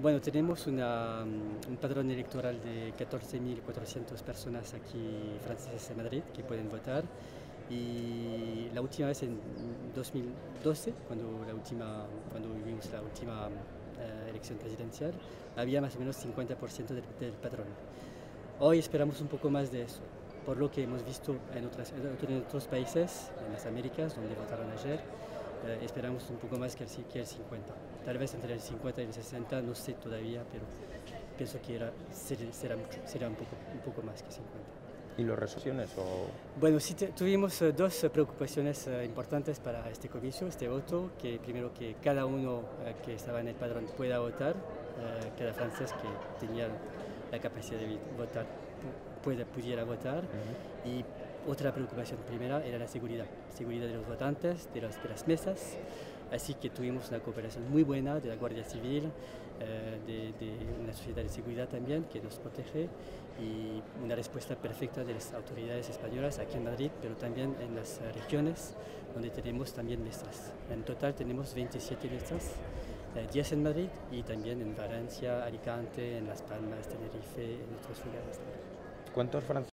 Bueno, tenemos una, mm, un padrón electoral de 14.400 personas aquí franceses en Madrid que pueden votar y la última vez en 2012, cuando, la última, cuando vivimos la última eh, elección presidencial, había más o menos 50% del, del padrón. Hoy esperamos un poco más de eso, por lo que hemos visto en, otras, en otros países, en las Américas, donde votaron ayer, eh, esperamos un poco más que el, que el 50. Tal vez entre el 50 y el 60, no sé todavía, pero pienso que era, será, mucho, será un, poco, un poco más que 50. ¿Y las resoluciones? O... Bueno, sí tuvimos uh, dos uh, preocupaciones uh, importantes para este comicio, este voto, que primero que cada uno que estaba en el padrón pueda votar, cada francés que tenía la capacidad de votar pueda, pudiera votar, uh -huh. y otra preocupación primera era la seguridad, seguridad de los votantes, de, los, de las mesas, así que tuvimos una cooperación muy buena de la Guardia Civil, eh, de, de, una sociedad de seguridad también que nos protege y una respuesta perfecta de las autoridades españolas aquí en Madrid, pero también en las regiones donde tenemos también listas. En total tenemos 27 listas, eh, 10 en Madrid y también en Valencia, Alicante, en Las Palmas, Tenerife, en otros lugares. ¿Cuántos franceses?